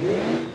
Yeah.